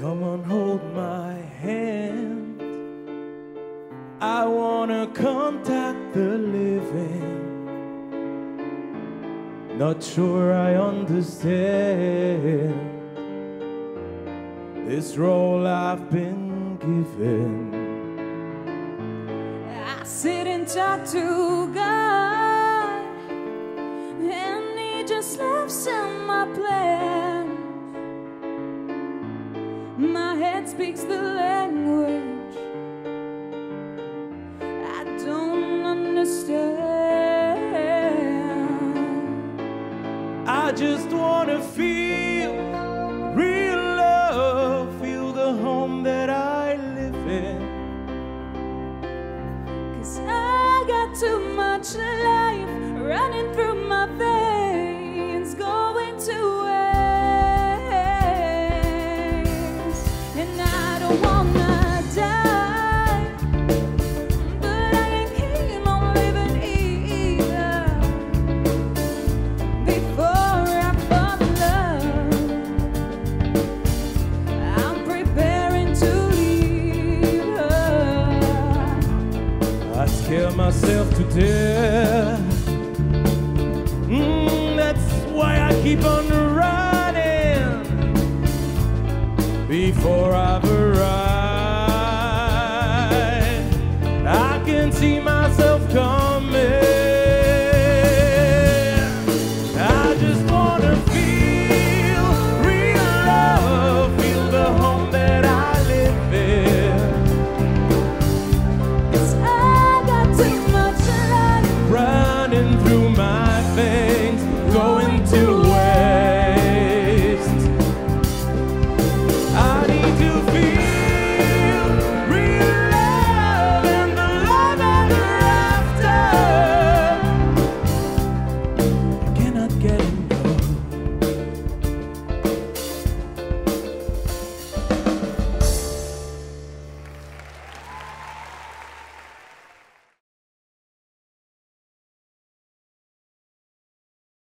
Come on, hold my hand. I wanna contact the living. Not sure I understand this role I've been given. I sit and talk to God, and He just laughs at my plans. My head speaks the language I don't understand. I just wanna feel real love, feel the home that I live in. Cause I got too much life Scare myself to death.